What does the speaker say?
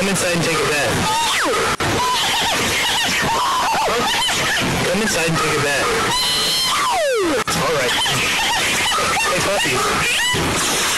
Come inside and take a bath. Come inside and take a bath. Alright. Hey, puppies.